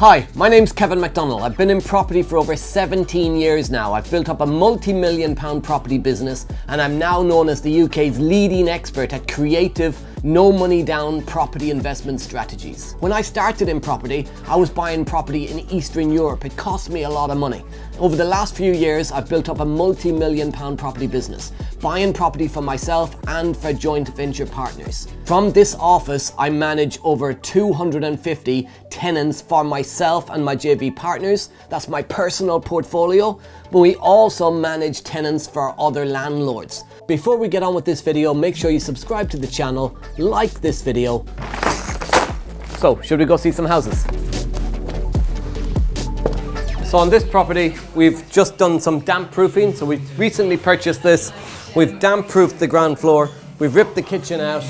Hi, my name's Kevin McDonald. I've been in property for over 17 years now. I've built up a multi-million pound property business and I'm now known as the UK's leading expert at creative, no money down property investment strategies. When I started in property, I was buying property in Eastern Europe. It cost me a lot of money. Over the last few years, I've built up a multi-million pound property business, buying property for myself and for joint venture partners. From this office, I manage over 250 tenants for myself and my JV partners. That's my personal portfolio, but we also manage tenants for other landlords. Before we get on with this video, make sure you subscribe to the channel, like this video. So, should we go see some houses? So on this property, we've just done some damp proofing. So we've recently purchased this. We've damp proofed the ground floor. We've ripped the kitchen out.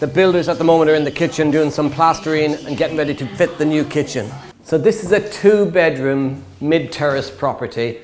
The builders at the moment are in the kitchen doing some plastering and getting ready to fit the new kitchen. So this is a two bedroom mid terrace property.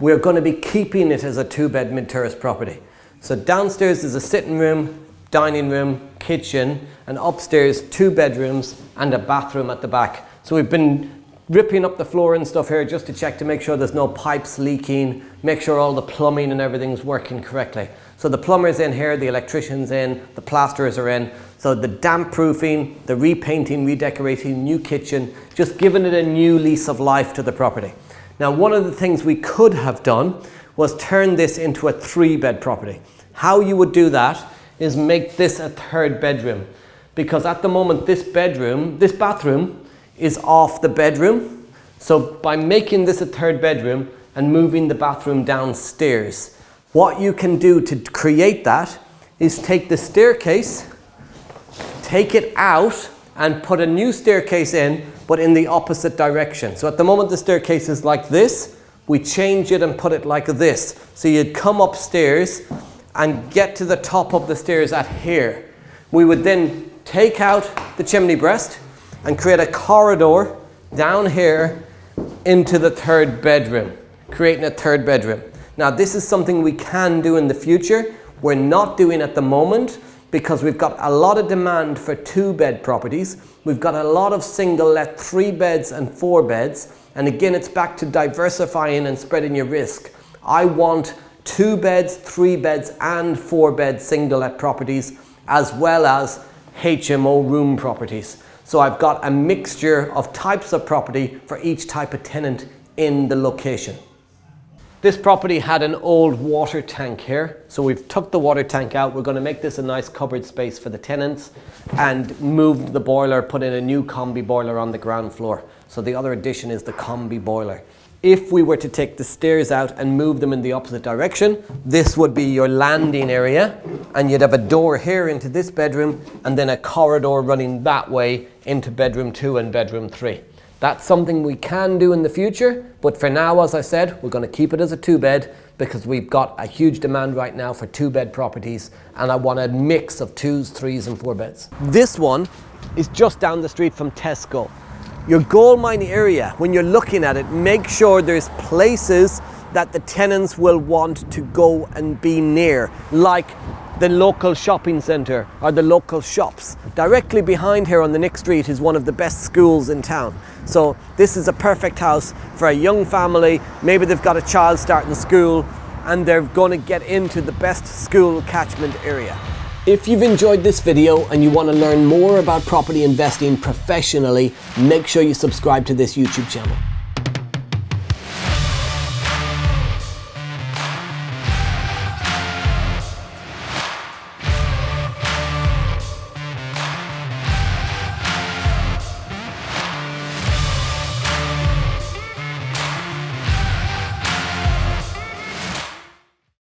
We're going to be keeping it as a two bed mid terrace property. So downstairs is a sitting room, dining room, kitchen, and upstairs two bedrooms and a bathroom at the back. So we've been ripping up the floor and stuff here just to check to make sure there's no pipes leaking, make sure all the plumbing and everything's working correctly. So the plumber's in here, the electrician's in, the plasterers are in. So the damp proofing, the repainting, redecorating, new kitchen, just giving it a new lease of life to the property. Now one of the things we could have done was turn this into a three bed property. How you would do that is make this a third bedroom. Because at the moment this bedroom, this bathroom is off the bedroom. So by making this a third bedroom and moving the bathroom downstairs, what you can do to create that is take the staircase, take it out and put a new staircase in, but in the opposite direction. So at the moment the staircase is like this, we change it and put it like this. So you'd come upstairs and get to the top of the stairs at here. We would then take out the chimney breast, and create a corridor down here into the third bedroom, creating a third bedroom. Now this is something we can do in the future. We're not doing at the moment because we've got a lot of demand for two bed properties. We've got a lot of single let three beds and four beds. And again, it's back to diversifying and spreading your risk. I want two beds, three beds and four bed single let properties as well as HMO room properties. So I've got a mixture of types of property for each type of tenant in the location. This property had an old water tank here. So we've took the water tank out. We're going to make this a nice cupboard space for the tenants and moved the boiler, put in a new combi boiler on the ground floor. So the other addition is the combi boiler. If we were to take the stairs out and move them in the opposite direction, this would be your landing area and you'd have a door here into this bedroom and then a corridor running that way into bedroom two and bedroom three. That's something we can do in the future, but for now, as I said, we're going to keep it as a two bed because we've got a huge demand right now for two bed properties and I want a mix of twos, threes and four beds. This one is just down the street from Tesco. Your gold mine area, when you're looking at it, make sure there's places that the tenants will want to go and be near, like the local shopping centre or the local shops. Directly behind here on the next street is one of the best schools in town. So this is a perfect house for a young family. Maybe they've got a child starting school and they're going to get into the best school catchment area. If you've enjoyed this video and you want to learn more about property investing professionally, make sure you subscribe to this YouTube channel.